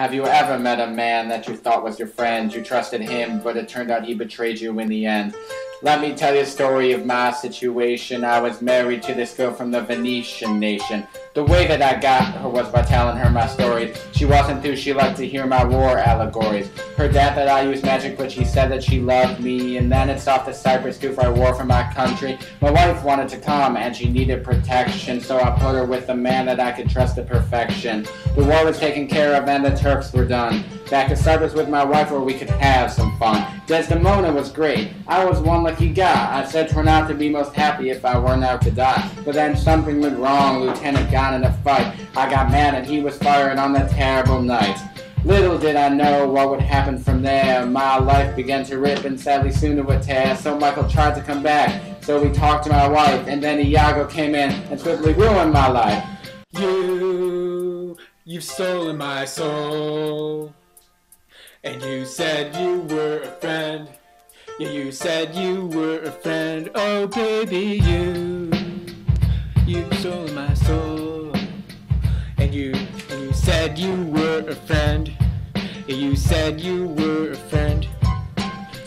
Have you ever met a man that you thought was your friend? You trusted him, but it turned out he betrayed you in the end. Let me tell you a story of my situation. I was married to this girl from the Venetian nation. The way that I got her was by telling her my stories. She wasn't through, she liked to hear my war allegories. Her dad that I used magic, but she said that she loved me. And then it's off to Cyprus to fight war for my country. My wife wanted to come, and she needed protection, so I put her with a man that I could trust to perfection. The war was taken care of, and the Turks were done. Back to Cyprus with my wife where we could have some fun. Desdemona was great. I was one lucky guy. I said her not to be most happy if I weren't out to die. But then something went wrong. Lieutenant got in a fight. I got mad and he was firing on that terrible night. Little did I know what would happen from there. My life began to rip and sadly soon it would tear. So Michael tried to come back. So we talked to my wife and then Iago came in and swiftly ruined my life. You, you've stolen my soul. And you said you were a friend. Yeah, you said you were a friend. Oh, baby, you, you were a friend. You said you were a friend.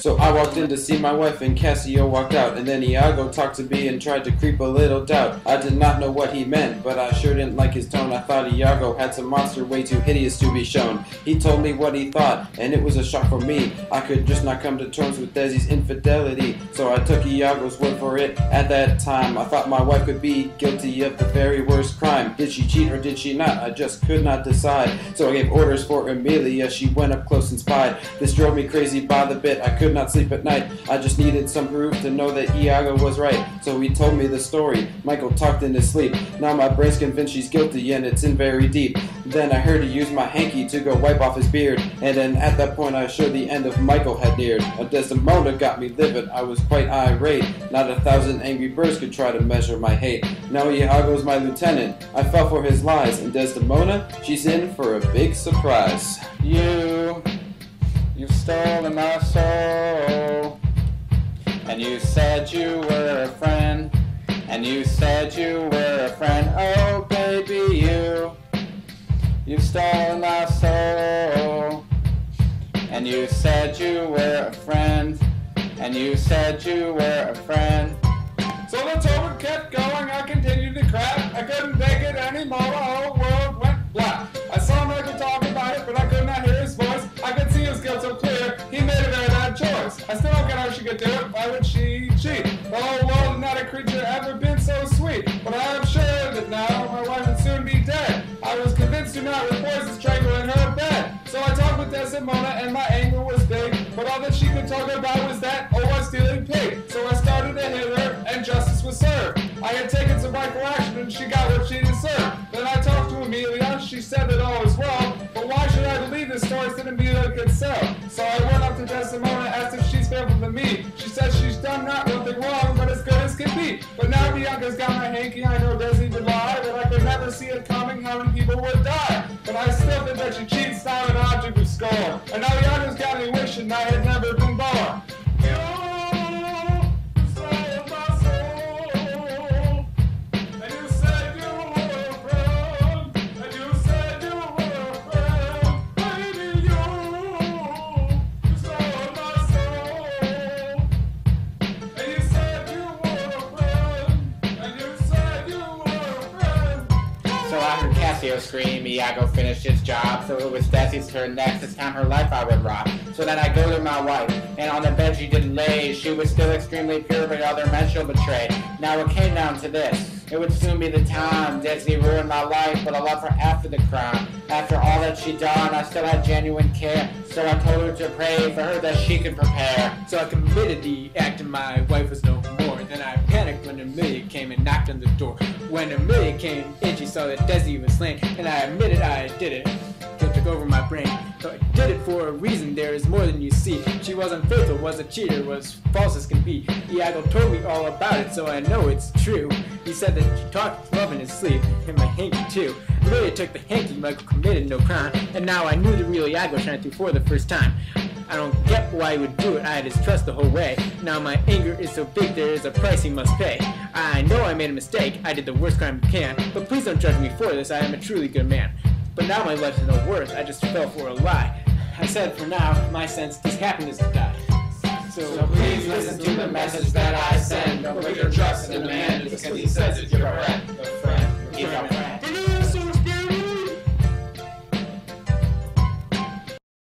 So I walked in to see my wife and Cassio walked out and then Iago talked to me and tried to creep a little doubt. I did not know what he meant, but I sure didn't like his tone. I thought Iago had some monster way too hideous to be shown. He told me what he thought and it was a shock for me. I could just not come to terms with Desi's infidelity, so I took Iago's word for it. At that time, I thought my wife could be guilty of the very worst crime. Did she cheat or did she not? I just could not decide. So I gave orders for Emilia. She went up close and spied. This drove me crazy by the bit. I could not sleep at night. I just needed some proof to know that Iago was right. So he told me the story. Michael talked in his sleep. Now my brain's convinced she's guilty and it's in very deep. Then I heard he used my hanky to go wipe off his beard. And then at that point I sure the end of Michael had neared. A Desdemona got me livid. I was quite irate. Not a thousand angry birds could try to measure my hate. Now Iago's my lieutenant. I fell for his lies. And Desdemona, she's in for a big surprise. You, you've stolen my soul. And you said you were a friend. And you said you were a friend. Oh, baby, you, you've stolen my soul. And you said you were a friend. And you said you were a friend. She could do why would she cheat? Oh, the whole world—not a creature ever been so sweet. But I am sure that now my wife would soon be dead. I was convinced to not with poison strangling her bed. So I talked with Desdemona and my anger was big. But all that she could talk about was that, oh, I'm stealing pig. So I started to hit her and justice was served. I had taken some rightful action and she got what she deserved. Then I talked to Emilia, she said that all was well. But why should I believe this story said Emilia could sell? So I went up to Desdemona, done not one thing wrong, but as good as can be. But now Bianca's got my hanky, I know Desi would lie, but I could never see it coming how many people would die. But I still think that she cheats now an object of scorn. And now Cassio scream, Iago finished his job, so it was Desi's turn next. This time her life I would rob. So then I go to my wife, and on the bed she did lay. She was still extremely pure, but other men she'll betray. Now it came down to this. It would soon be the time. Desi ruined my life, but I love her after the crime. After all that she done, I still had genuine care. So I told her to pray for her that she could prepare. So I committed the act and my wife was no more. Then I when Emilia came and knocked on the door. When Emilia came in, she saw that Desi was slain, and I admitted I did it. Guilt took over my brain. So I did it for a reason, there is more than you see. She was unfaithful, was a cheater, was false as can be. Iago told me all about it, so I know it's true. He said that she talked love in his sleep, and my hanky too. Emilia took the hanky, Michael committed no crime, and now I knew the real Iago shine through for the first time. I don't get why he would do it, I had his trust the whole way. Now my anger is so big, there is a price he must pay. I know I made a mistake, I did the worst crime you can, but please don't judge me for this, I am a truly good man. But now my life's no worth, I just fell for a lie. I said for now, my sense, is happiness to die. So, so please listen to the message that I send. Don't put your trust in the man because he says it's your friend.